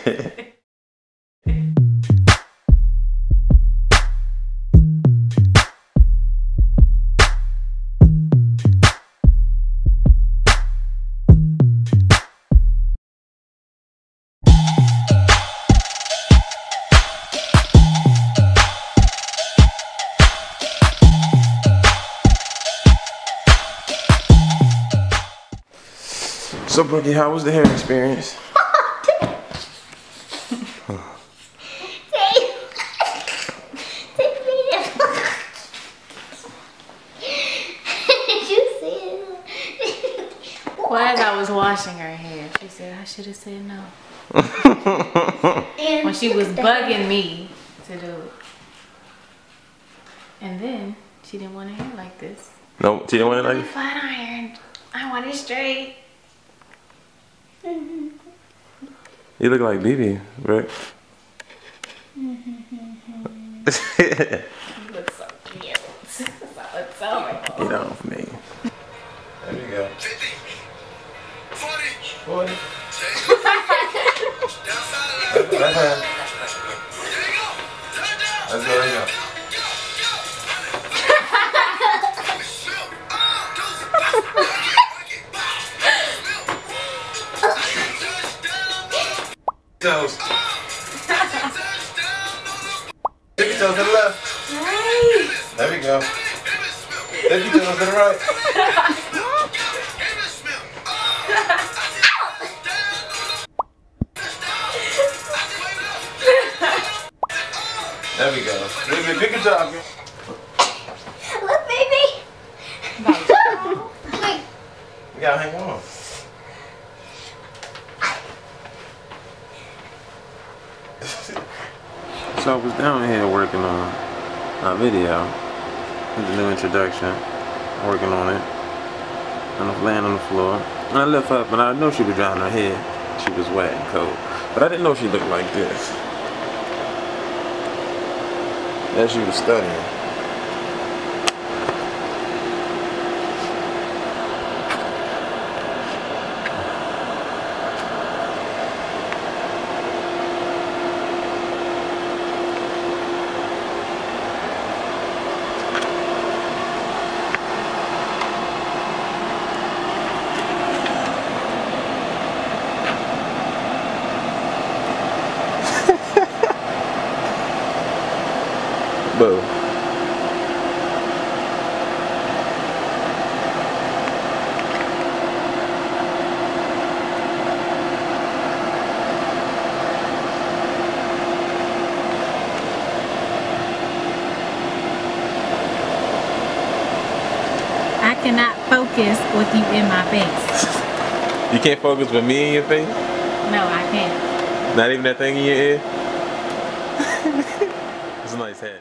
So, Brookie, how was the hair experience? Well, as I was washing her hair, she said I should have said no. when she was bugging me to do it. And then she didn't want to hair like this. No, she didn't want it like this. Flat iron. I want it straight. You look like BB, right? 40. That's her. Let's go, let's go. Toes. Tippy toes to the left. There we go. Tippy toes to the right. There we go. Really pick a job. Look, baby. Wait. We gotta hang on. so I was down here working on a video with the new introduction, working on it. And I was laying on the floor. And I lift up and I know she was drying her hair. She was wet and cold. But I didn't know she looked like this. As was studying. Boo. I cannot focus with you in my face. You can't focus with me in your face? No, I can't. Not even that thing in your ear? it's a nice hat.